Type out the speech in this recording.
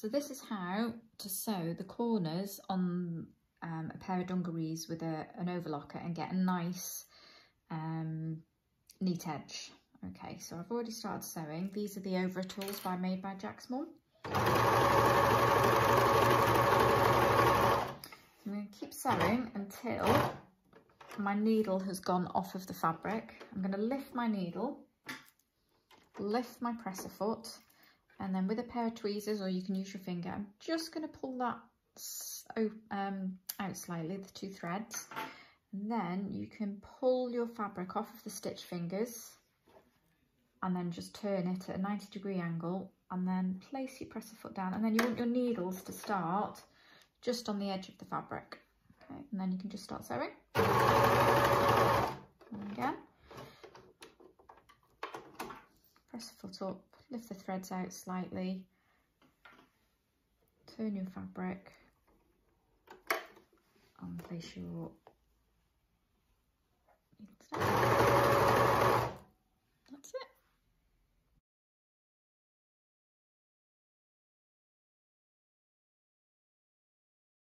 So this is how to sew the corners on um, a pair of dungarees with a, an overlocker and get a nice um, neat edge. Okay, so I've already started sewing. These are the Over tools by Made by Jack's Mum. I'm going to keep sewing until my needle has gone off of the fabric. I'm going to lift my needle, lift my presser foot, and then with a pair of tweezers, or you can use your finger, I'm just going to pull that um, out slightly, the two threads. And then you can pull your fabric off of the stitch fingers and then just turn it at a 90 degree angle and then place your presser foot down and then you want your needles to start just on the edge of the fabric. Okay, and then you can just start sewing. And again. Press the foot up, lift the threads out slightly, turn your fabric. And place your